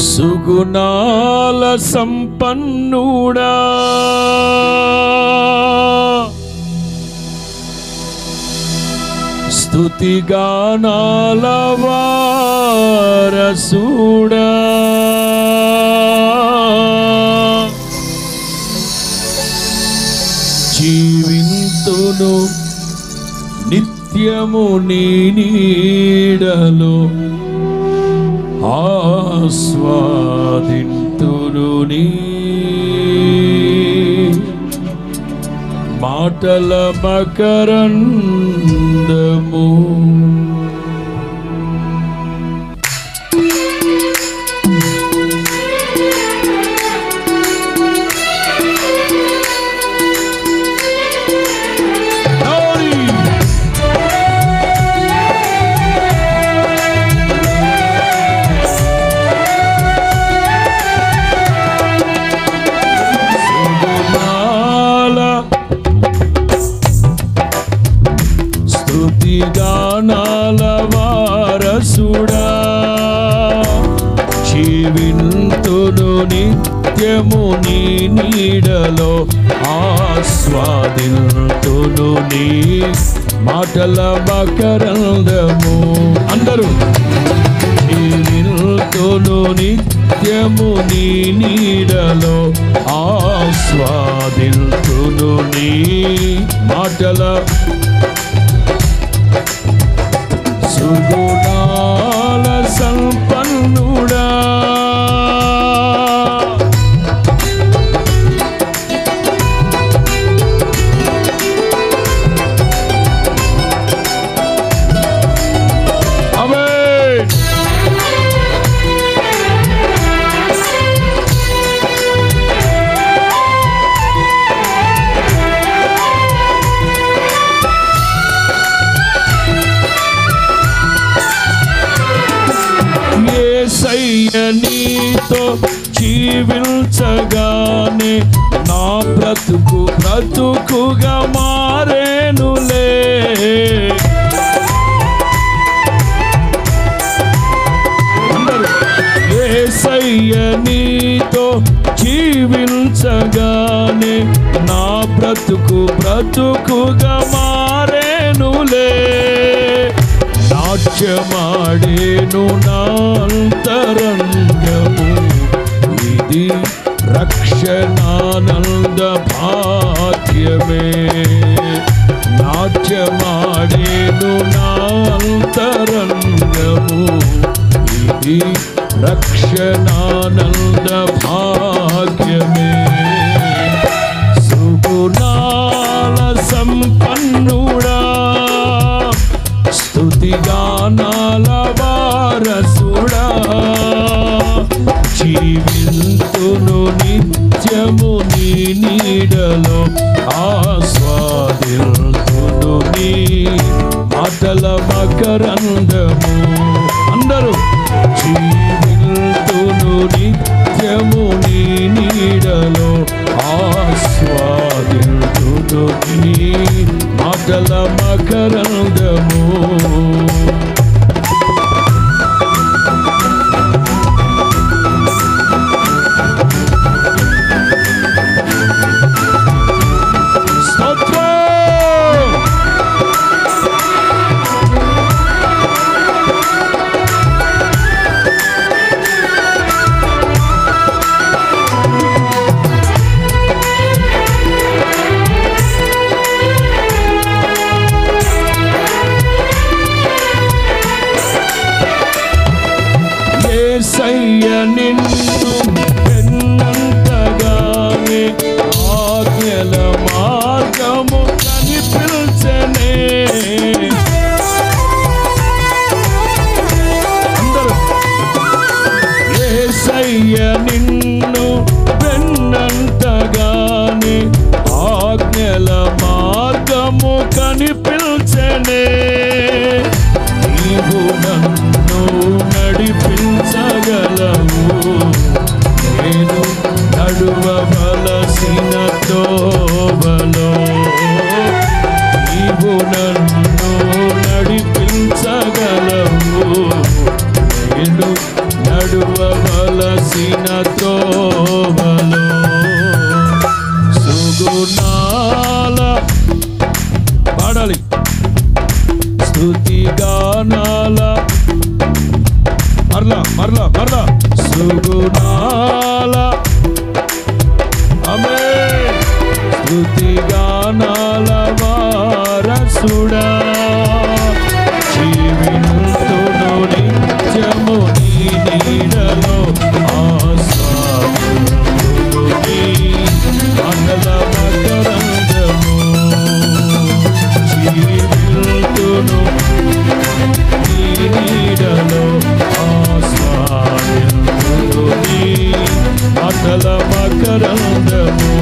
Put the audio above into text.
సుగుణాల సంపన్నుడా. స్తుతిగానాల వారసుడా జీవింతును నిత్యము నీ నీడలో. ఆస్వాదింతును నీ మాటల మకరందము దానాల వారసుడా. జీవింతును నిత్యము నీ నీడలో ఆస్వాదింతును నీ మాటల మకరందము అందరూ జీవింతును నిత్యము నీ నీడలో ఆస్వాదింతును నీ మాటల సుగుణాల నీతో జీవించగానే నా బ్రతుకు బ్రతుకుగా మారేనులే. అందరూ నీతో జీవించగానే నా బ్రతుకు బ్రతుకుగా మారేనులే. నాట్యమాడేను నాంతరంగము ఇది రక్షణానంద భాగ్యమే నాట్యమాడేను నాంతరంగము ఇది రక్షణానంద జీవింతును నిత్యము నీ నీడలో ఆస్వాదిల్తును నీ మాటల మకరందము. అందరూ జీవింతును నిత్యము నీ నీడలో ఆస్వాదిల్తును నీ మాటల మకరందము. యేసయ్య నిన్ను ఎన్నంతగానే ఆజ్ఞల మార్గము కనిపించనే. అందరూ. యేసయ్య నిన్ను వెన్నంతగానే ఆజ్ఞల మార్గము కనిపించనే. నీవు నన్ను నడిపించగలవు నేను నడువవలసిన తోవలో నీవు నన్ను నడిపించగలవు నేను నడువవలసిన త్రోవలో సుగుణాల పాడాలి స్తుతి గానాల మరలా మరలా మరలా సుగుణాల ఆమె స్తుతి గానాల వారసుడా Selama karanlık